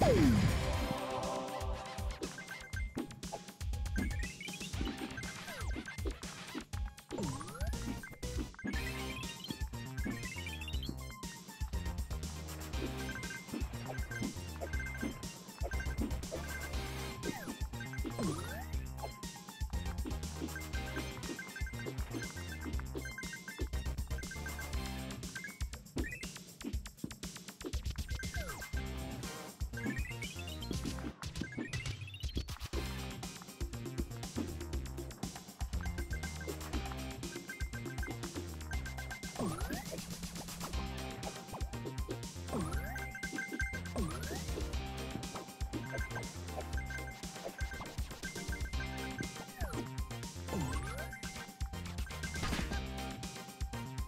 Boom!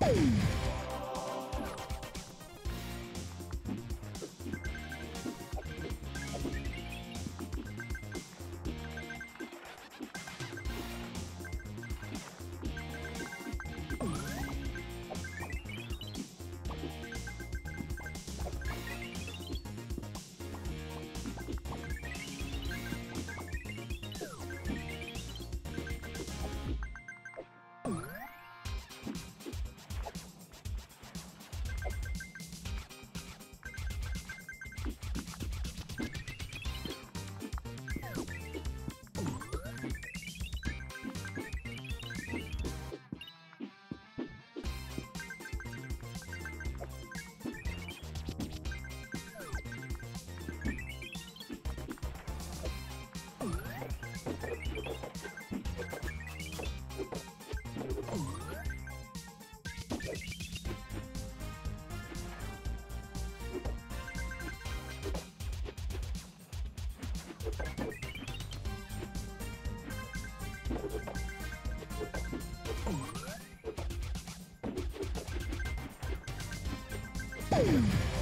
Ooh. Ooh.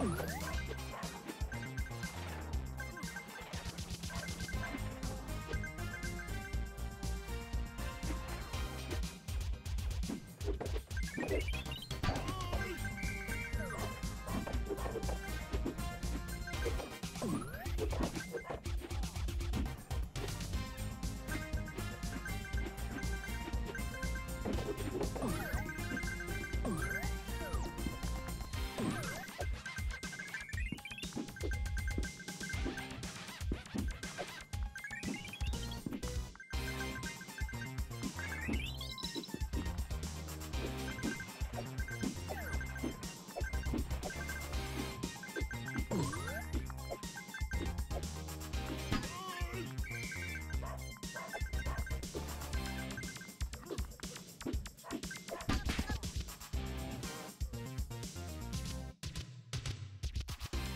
Oh!